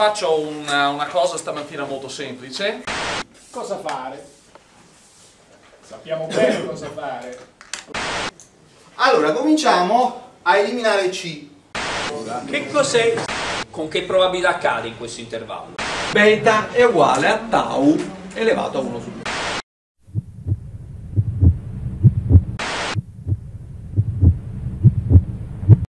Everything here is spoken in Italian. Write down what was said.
Faccio una, una cosa stamattina molto semplice. Cosa fare? Sappiamo bene cosa fare. Allora, cominciamo a eliminare C. Che cos'è? Con che probabilità cade in questo intervallo? Beta è uguale a tau elevato a 1 su 2.